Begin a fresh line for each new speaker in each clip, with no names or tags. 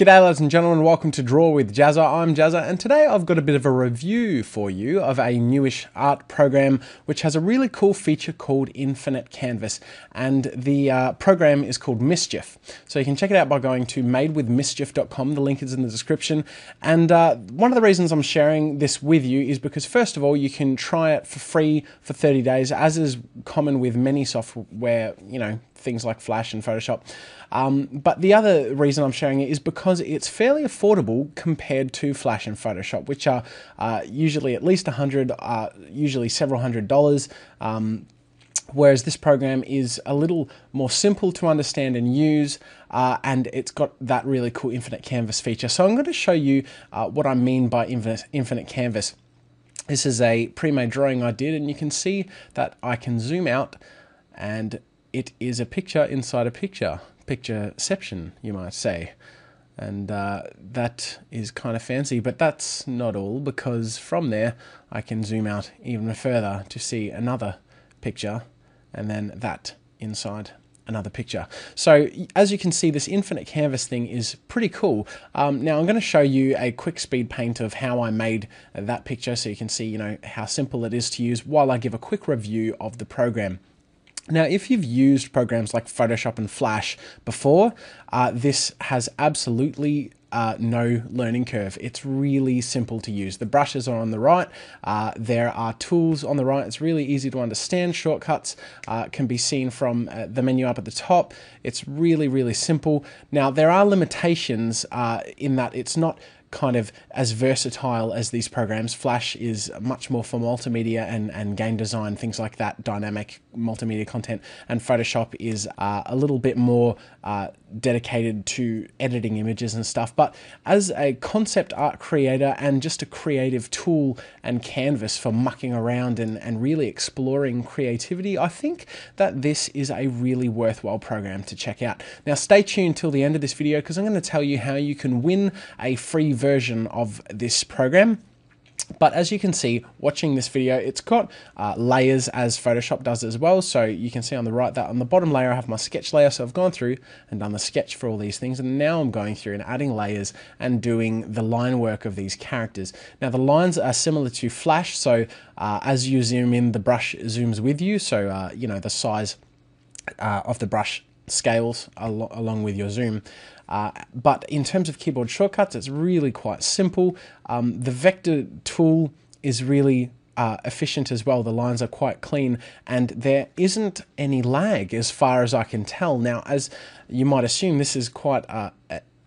G'day ladies and gentlemen, welcome to Draw with Jazza. I'm Jazza and today I've got a bit of a review for you of a newish art program which has a really cool feature called Infinite Canvas and the uh, program is called Mischief. So you can check it out by going to madewithmischief.com, the link is in the description and uh, one of the reasons I'm sharing this with you is because first of all you can try it for free for 30 days as is common with many software, you know, things like Flash and Photoshop. Um, but the other reason I'm sharing it is because it's fairly affordable compared to Flash and Photoshop, which are uh, usually at least a hundred, uh, usually several hundred dollars. Um, whereas this program is a little more simple to understand and use, uh, and it's got that really cool infinite canvas feature. So I'm going to show you uh, what I mean by infinite, infinite canvas. This is a pre-made drawing I did, and you can see that I can zoom out and it is a picture inside a picture, pictureception, you might say. And uh, that is kind of fancy, but that's not all because from there I can zoom out even further to see another picture and then that inside another picture. So as you can see, this infinite canvas thing is pretty cool. Um, now I'm going to show you a quick speed paint of how I made that picture so you can see, you know, how simple it is to use while I give a quick review of the program. Now, if you've used programs like Photoshop and Flash before, uh, this has absolutely uh, no learning curve. It's really simple to use. The brushes are on the right. Uh, there are tools on the right. It's really easy to understand. Shortcuts uh, can be seen from uh, the menu up at the top. It's really, really simple. Now, there are limitations uh, in that it's not kind of as versatile as these programs. Flash is much more for multimedia and, and game design, things like that, dynamic multimedia content. And Photoshop is uh, a little bit more uh, dedicated to editing images and stuff. But as a concept art creator and just a creative tool and canvas for mucking around and, and really exploring creativity, I think that this is a really worthwhile program to check out. Now, stay tuned till the end of this video because I'm going to tell you how you can win a free version of this program. But as you can see, watching this video, it's got uh, layers as Photoshop does as well. So you can see on the right that on the bottom layer, I have my sketch layer. So I've gone through and done the sketch for all these things. And now I'm going through and adding layers and doing the line work of these characters. Now the lines are similar to Flash. So uh, as you zoom in, the brush zooms with you. So, uh, you know, the size uh, of the brush scales al along with your zoom. Uh, but in terms of keyboard shortcuts, it's really quite simple. Um, the vector tool is really uh, efficient as well. The lines are quite clean and there isn't any lag as far as I can tell. Now, as you might assume, this is quite a,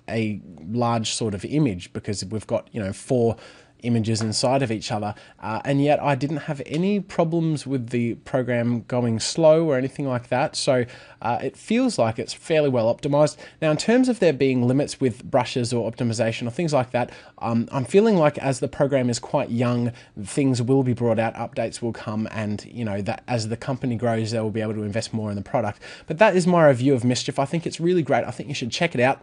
a large sort of image because we've got, you know, four images inside of each other. Uh, and yet I didn't have any problems with the program going slow or anything like that. So uh, it feels like it's fairly well optimized. Now, in terms of there being limits with brushes or optimization or things like that, um, I'm feeling like as the program is quite young, things will be brought out, updates will come, and you know that as the company grows, they will be able to invest more in the product. But that is my review of Mischief. I think it's really great. I think you should check it out.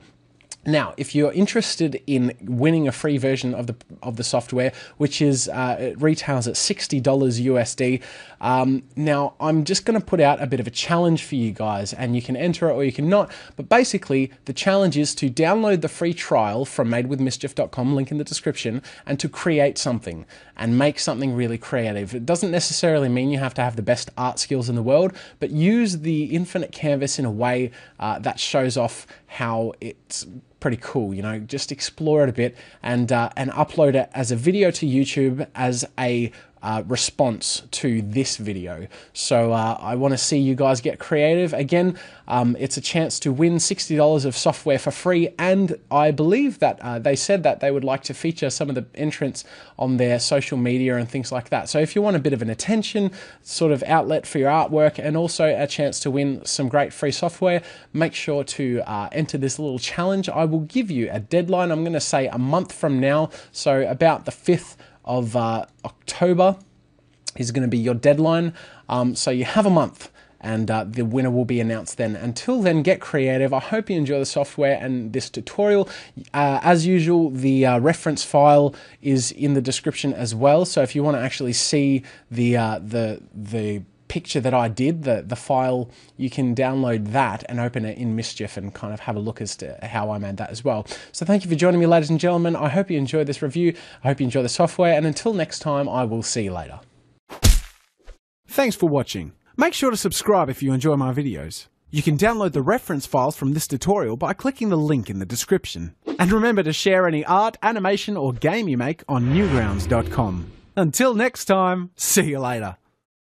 Now, if you're interested in winning a free version of the of the software, which is uh, it retails at sixty dollars USD, um, now I'm just going to put out a bit of a challenge for you guys, and you can enter it or you can not. But basically, the challenge is to download the free trial from MadeWithMischief.com, link in the description, and to create something and make something really creative. It doesn't necessarily mean you have to have the best art skills in the world, but use the infinite canvas in a way uh, that shows off how it's pretty cool. You know, just explore it a bit and uh, and upload it as a video to YouTube as a uh, response to this video. So uh, I want to see you guys get creative. Again, um, it's a chance to win $60 of software for free, and I believe that uh, they said that they would like to feature some of the entrants on their social media and things like that. So if you want a bit of an attention sort of outlet for your artwork and also a chance to win some great free software, make sure to uh, enter this little challenge. I will give you a deadline. I'm going to say a month from now, so about the 5th of uh, October is going to be your deadline. Um, so you have a month and uh, the winner will be announced then. Until then, get creative. I hope you enjoy the software and this tutorial. Uh, as usual, the uh, reference file is in the description as well. So if you want to actually see the uh, the the picture that I did, the, the file, you can download that and open it in Mischief and kind of have a look as to how I made that as well. So thank you for joining me, ladies and gentlemen. I hope you enjoyed this review. I hope you enjoy the software. And until next time, I will see you later.
Thanks for watching. Make sure to subscribe if you enjoy my videos. You can download the reference files from this tutorial by clicking the link in the description. And remember to share any art, animation or game you make on newgrounds.com. Until next time, see you later.